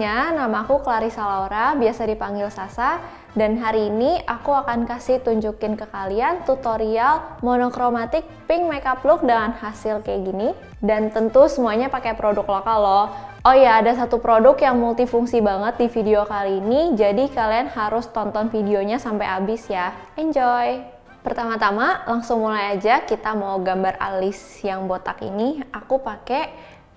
semuanya, nama aku Clarissa Laura, biasa dipanggil Sasa. Dan hari ini aku akan kasih tunjukin ke kalian tutorial monokromatik pink makeup look dengan hasil kayak gini. Dan tentu semuanya pakai produk lokal loh. Oh ya, ada satu produk yang multifungsi banget di video kali ini, jadi kalian harus tonton videonya sampai habis ya. Enjoy! Pertama-tama, langsung mulai aja kita mau gambar alis yang botak ini. Aku pakai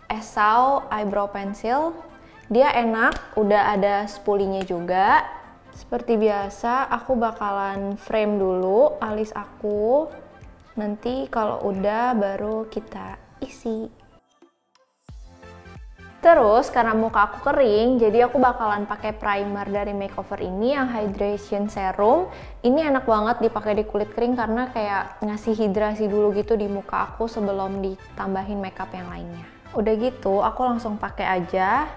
Esau Eyebrow Pencil. Dia enak, udah ada spulinya juga. Seperti biasa, aku bakalan frame dulu alis aku. Nanti kalau udah baru kita isi. Terus karena muka aku kering, jadi aku bakalan pakai primer dari makeover ini yang hydration serum. Ini enak banget dipakai di kulit kering karena kayak ngasih hidrasi dulu gitu di muka aku sebelum ditambahin makeup yang lainnya. Udah gitu, aku langsung pakai aja.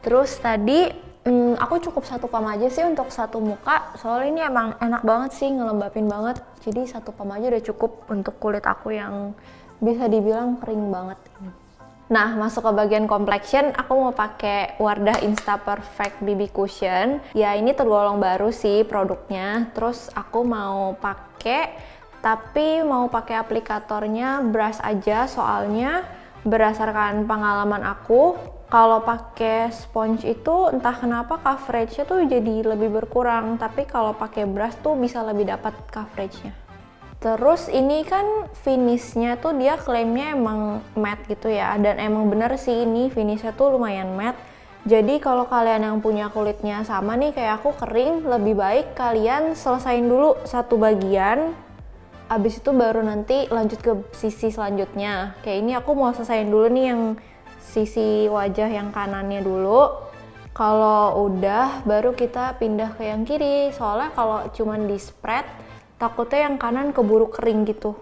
Terus tadi hmm, aku cukup satu pam aja sih untuk satu muka. Soalnya ini emang enak banget sih, ngelembapin banget. Jadi satu pam aja udah cukup untuk kulit aku yang bisa dibilang kering banget. Nah, masuk ke bagian complexion, aku mau pakai Wardah Insta Perfect BB Cushion. Ya, ini tergolong baru sih produknya. Terus aku mau pakai, tapi mau pakai aplikatornya brush aja, soalnya berdasarkan pengalaman aku, kalau pakai sponge itu entah kenapa coveragenya tuh jadi lebih berkurang, tapi kalau pakai brush tuh bisa lebih dapat coveragenya. Terus ini kan finishnya tuh dia klaimnya emang matte gitu ya dan emang bener sih ini finishnya tuh lumayan matte. Jadi kalau kalian yang punya kulitnya sama nih kayak aku kering, lebih baik kalian selesain dulu satu bagian. Abis itu baru nanti lanjut ke sisi selanjutnya. Kayak ini aku mau selesain dulu nih yang sisi wajah yang kanannya dulu. Kalau udah baru kita pindah ke yang kiri. Soalnya kalau cuman di spread takutnya yang kanan keburu kering gitu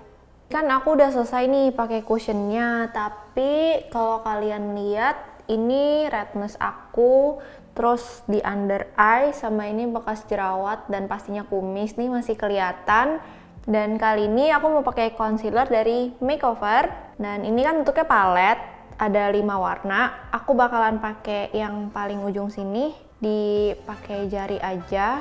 kan aku udah selesai nih pakai cushionnya tapi kalau kalian lihat ini redness aku terus di under eye sama ini bekas jerawat dan pastinya kumis nih masih kelihatan dan kali ini aku mau pakai concealer dari makeover. Dan ini kan bentuknya palet ada lima warna. Aku bakalan pakai yang paling ujung sini dipakai jari aja.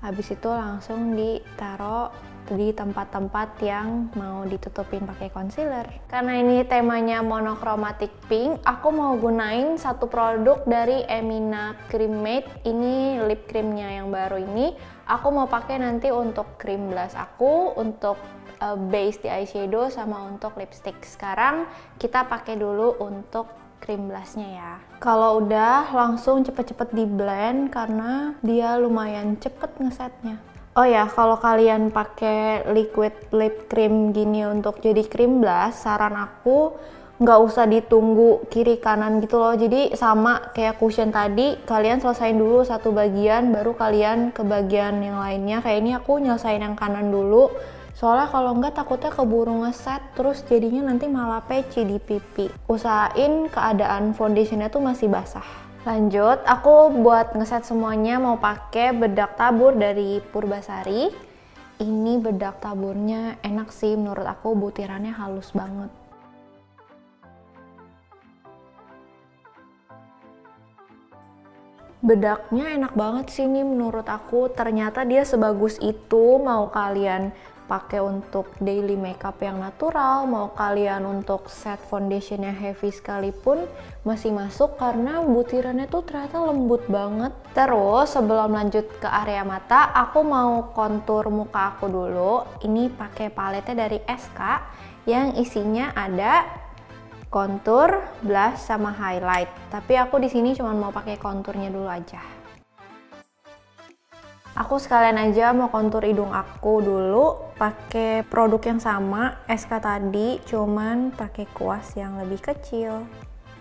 Habis itu langsung ditaruh di tempat-tempat yang mau ditutupin pakai concealer. Karena ini temanya monochromatic pink, aku mau gunain satu produk dari Emina Cream Mate. Ini lip creamnya yang baru ini. Aku mau pakai nanti untuk cream blush aku, untuk uh, base di eyeshadow sama untuk lipstick. Sekarang kita pakai dulu untuk cream blushnya ya. Kalau udah langsung cepet-cepet di blend karena dia lumayan cepet ngesetnya. Oh ya, kalau kalian pakai liquid lip cream gini untuk jadi cream blush, saran aku nggak usah ditunggu kiri kanan gitu loh. Jadi sama kayak cushion tadi, kalian selesain dulu satu bagian, baru kalian ke bagian yang lainnya. Kayak ini aku nyelesain yang kanan dulu Soalnya kalau enggak takutnya keburu ngeset terus jadinya nanti malah peci di pipi. Usahain keadaan foundationnya tuh masih basah. Lanjut, aku buat ngeset semuanya mau pakai bedak tabur dari Purbasari. Ini bedak taburnya enak sih menurut aku butirannya halus banget. bedaknya enak banget sih nih menurut aku ternyata dia sebagus itu mau kalian pakai untuk daily makeup yang natural, mau kalian untuk set foundation yang heavy sekalipun masih masuk karena butirannya tuh ternyata lembut banget. Terus sebelum lanjut ke area mata, aku mau kontur muka aku dulu. Ini pakai paletnya dari SK yang isinya ada kontur, blush, sama highlight. Tapi aku di sini cuma mau pakai konturnya dulu aja. Aku sekalian aja mau kontur hidung aku dulu pakai produk yang sama SK tadi, cuman pakai kuas yang lebih kecil.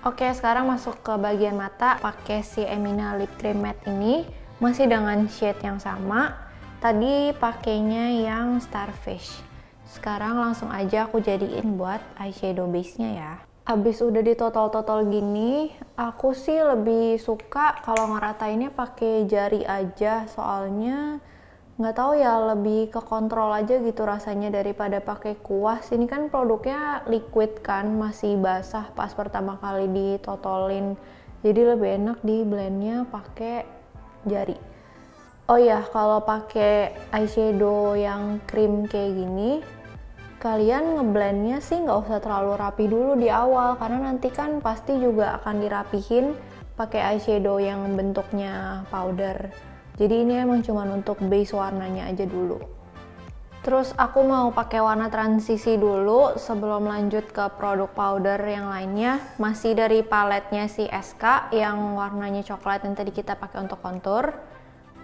Oke, sekarang masuk ke bagian mata pakai si Emina Lip Cream Matte ini masih dengan shade yang sama. Tadi pakainya yang Starfish. Sekarang langsung aja aku jadiin buat eyeshadow base-nya ya abis udah ditotol-totol gini, aku sih lebih suka kalau ngeratainnya pakai jari aja, soalnya nggak tahu ya lebih ke kontrol aja gitu rasanya daripada pakai kuas. Ini kan produknya liquid kan, masih basah pas pertama kali ditotolin jadi lebih enak di blendnya pakai jari. Oh ya kalau pakai eyeshadow yang krim kayak gini kalian ngeblendnya sih nggak usah terlalu rapi dulu di awal karena nanti kan pasti juga akan dirapihin pakai eyeshadow yang bentuknya powder. Jadi ini emang cuma untuk base warnanya aja dulu. Terus aku mau pakai warna transisi dulu sebelum lanjut ke produk powder yang lainnya. Masih dari paletnya si SK yang warnanya coklat yang tadi kita pakai untuk kontur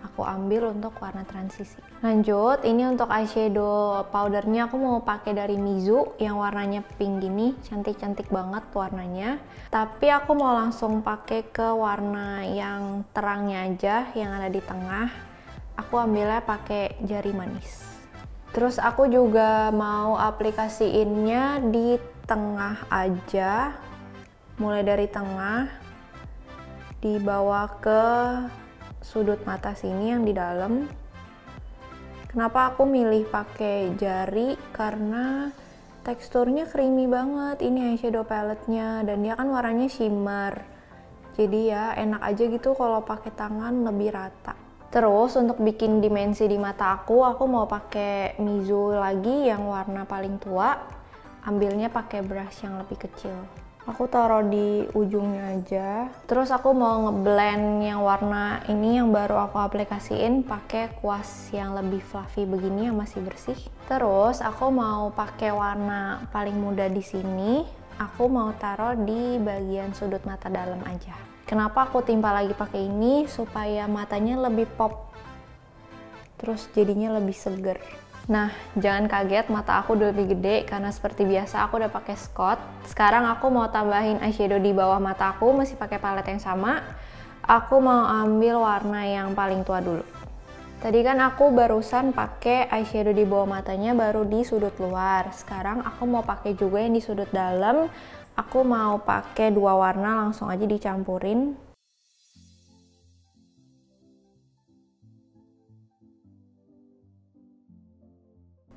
aku ambil untuk warna transisi. Lanjut, ini untuk eyeshadow powdernya aku mau pakai dari Mizu yang warnanya pink gini, cantik-cantik banget warnanya. Tapi aku mau langsung pakai ke warna yang terangnya aja, yang ada di tengah. Aku ambilnya pakai jari manis. Terus aku juga mau aplikasiinnya di tengah aja, mulai dari tengah, dibawa ke sudut mata sini yang di dalam. Kenapa aku milih pakai jari? Karena teksturnya creamy banget. Ini eyeshadow palette-nya dan dia kan warnanya shimmer. Jadi ya enak aja gitu kalau pakai tangan lebih rata. Terus untuk bikin dimensi di mata aku, aku mau pakai Mizu lagi yang warna paling tua. Ambilnya pakai brush yang lebih kecil aku taruh di ujungnya aja. Terus aku mau ngeblend yang warna ini yang baru aku aplikasiin pakai kuas yang lebih fluffy begini yang masih bersih. Terus aku mau pakai warna paling muda di sini. Aku mau taruh di bagian sudut mata dalam aja. Kenapa aku timpa lagi pakai ini? Supaya matanya lebih pop. Terus jadinya lebih seger Nah, jangan kaget mata aku udah lebih gede karena seperti biasa aku udah pakai Scott. Sekarang aku mau tambahin eyeshadow di bawah mata aku masih pakai palette yang sama. Aku mau ambil warna yang paling tua dulu. Tadi kan aku barusan pakai eyeshadow di bawah matanya baru di sudut luar. Sekarang aku mau pakai juga yang di sudut dalam. Aku mau pakai dua warna langsung aja dicampurin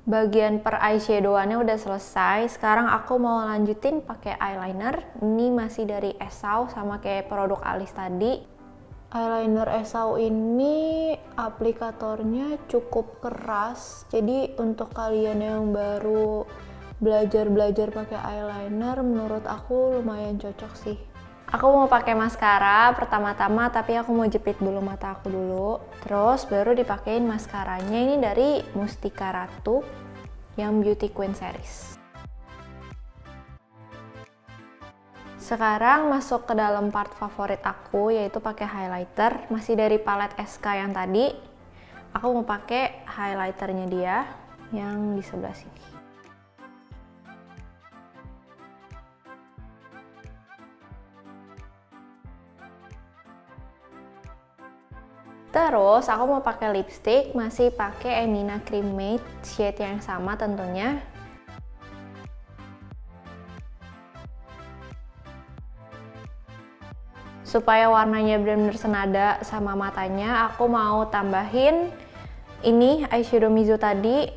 bagian per eyeshadowannya udah selesai. Sekarang aku mau lanjutin pakai eyeliner. Ini masih dari Esau sama kayak produk alis tadi. Eyeliner Esau ini aplikatornya cukup keras. Jadi untuk kalian yang baru belajar-belajar pakai eyeliner menurut aku lumayan cocok sih Aku mau pakai maskara pertama-tama tapi aku mau jepit dulu mata aku dulu. Terus baru dipakein maskaranya ini dari Mustika Ratu yang Beauty Queen series. Sekarang masuk ke dalam part favorit aku yaitu pakai highlighter masih dari palette SK yang tadi. Aku mau pakai highlighternya dia yang di sebelah sini. Terus aku mau pakai lipstick, masih pakai Emina Cream Matte shade yang sama tentunya. Supaya warnanya benar-benar senada sama matanya, aku mau tambahin ini eyeshadow Mizu tadi,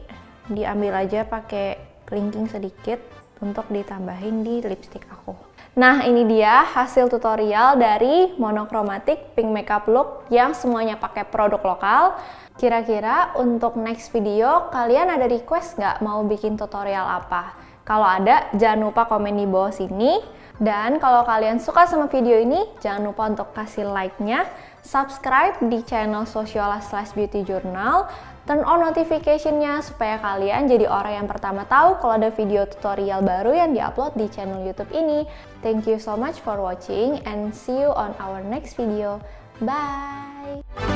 diambil aja pakai kelingking sedikit untuk ditambahin di lipstick aku. Nah ini dia hasil tutorial dari monochromatic pink makeup look yang semuanya pakai produk lokal. Kira-kira untuk next video kalian ada request nggak mau bikin tutorial apa? Kalau ada jangan lupa komen di bawah sini. Dan kalau kalian suka sama video ini jangan lupa untuk kasih like-nya, subscribe di channel Sociala Slash Beauty Journal, turn on notification-nya supaya kalian jadi orang yang pertama tahu kalau ada video tutorial baru yang diupload di channel YouTube ini. Thank you so much for watching and see you on our next video. Bye!